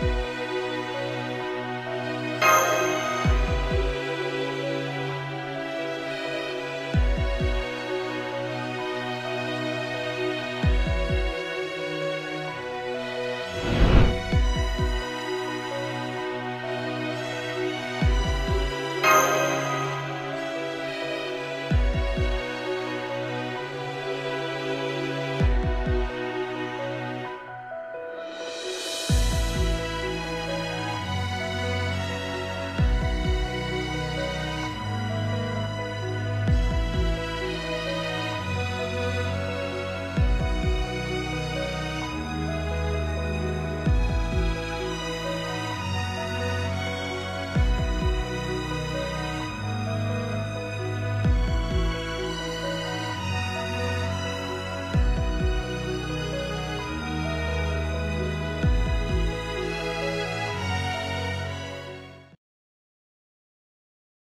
Bye.